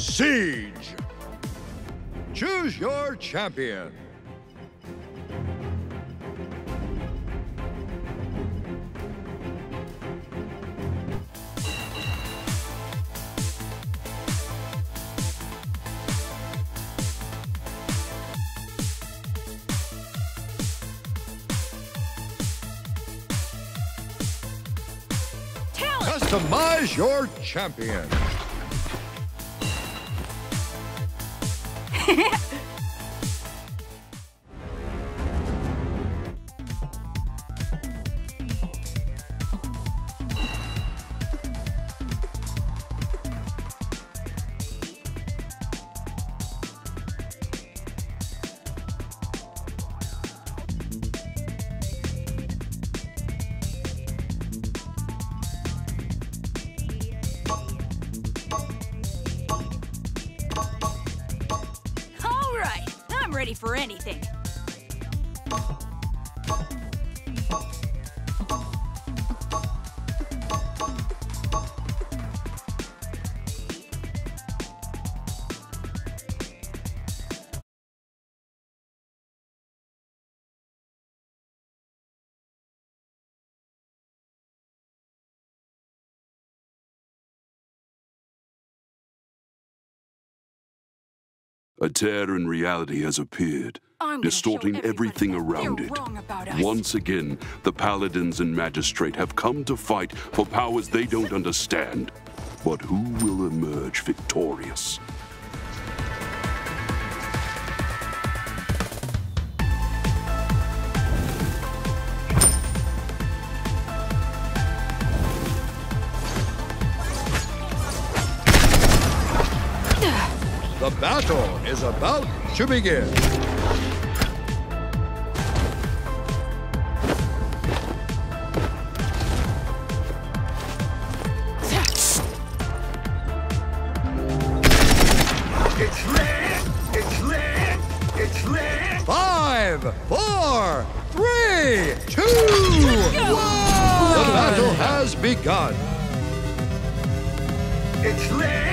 Siege. Choose your champion. Customize your champion. I'm ready for anything. A tear in reality has appeared, I'm distorting everything around it. wrong about us. Once again, the paladins and magistrate have come to fight for powers they don't understand. But who will emerge victorious? The battle is about to begin. It's lit! It's lit! It's lit! Five, four, three, two, one. The battle has begun. It's lit!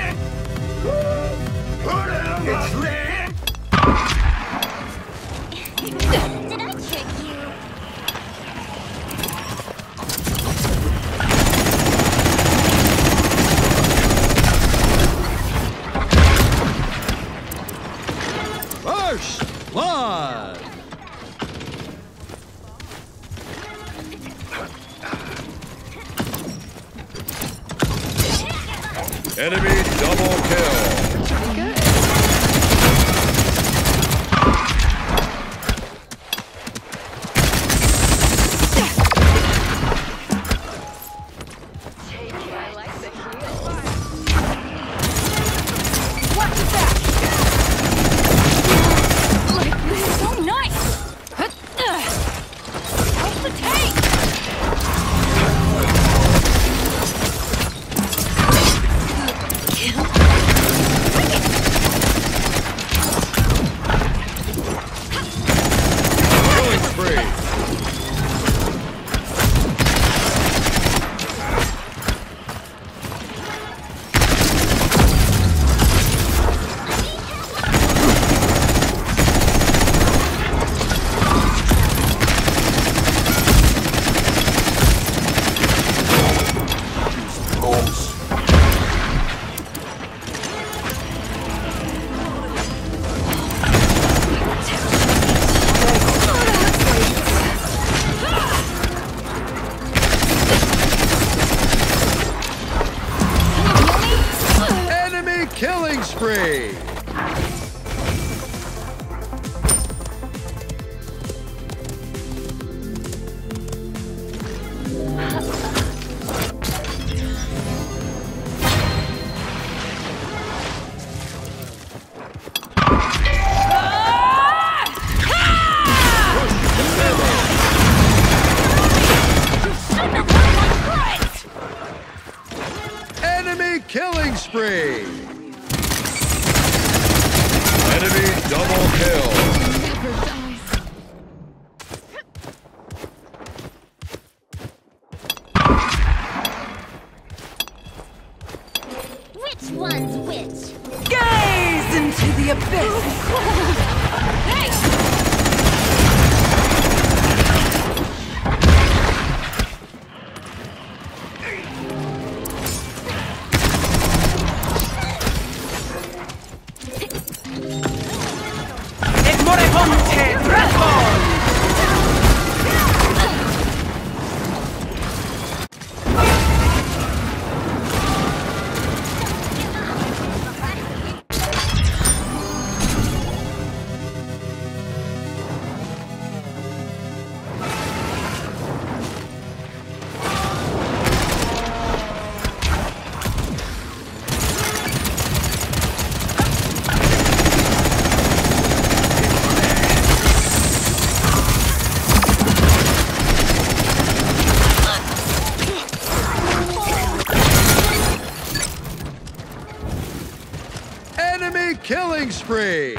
Killing spree.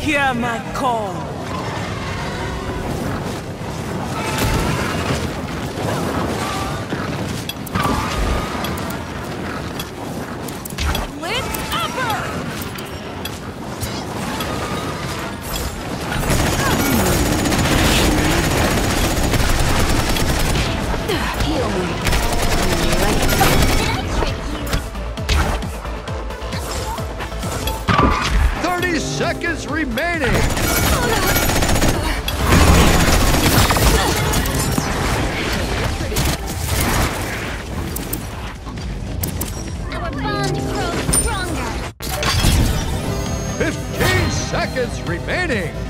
Hear my call. 30 seconds remaining. Oh, no. seconds remaining.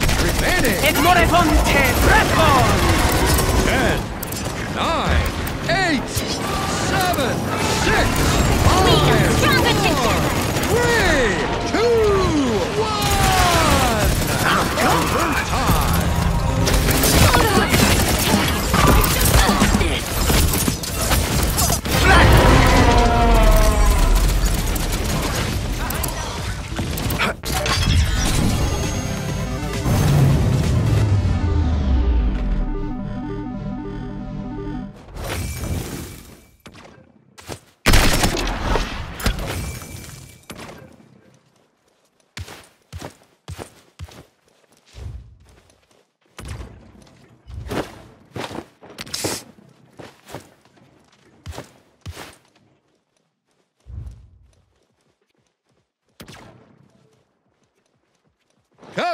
seconds remaining. Ignorefonte Dragon! Ten, nine, eight, seven, six, five, four, three,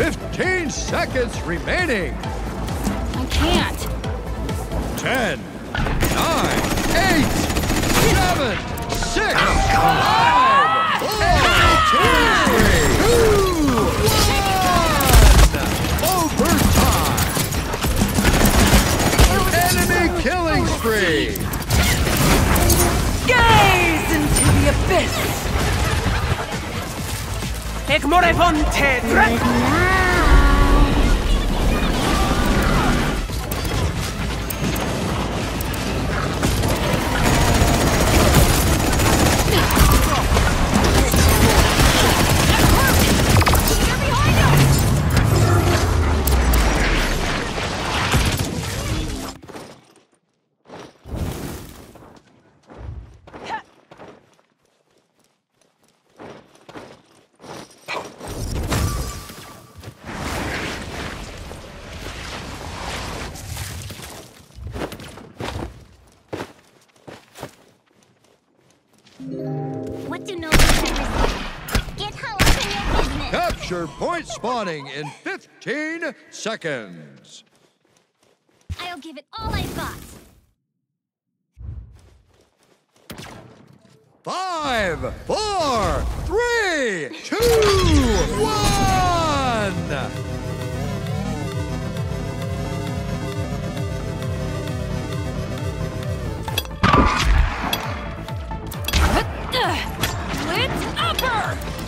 15 seconds remaining. I can't. 10, 9, 8, 7, 6, ah! 5, ah! 4, ah! 3, 2, killing spree! Gaze into the abyss! Et moribonte spawning in 15 seconds. I'll give it all I've got. Five, four, three, two, one. Blitz upper!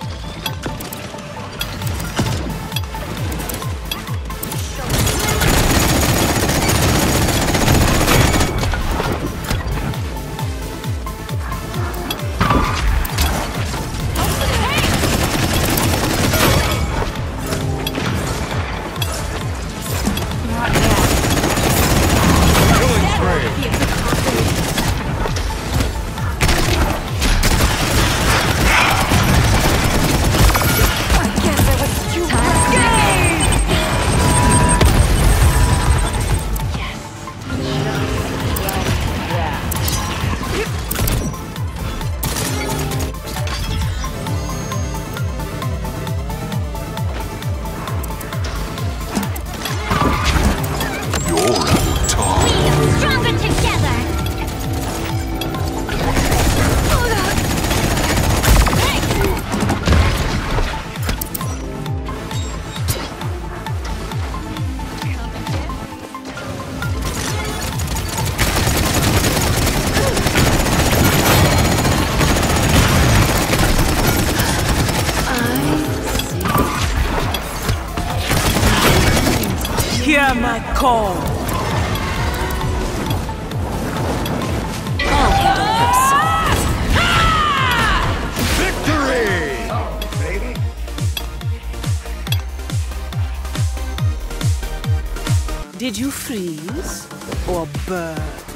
Did you freeze or burn?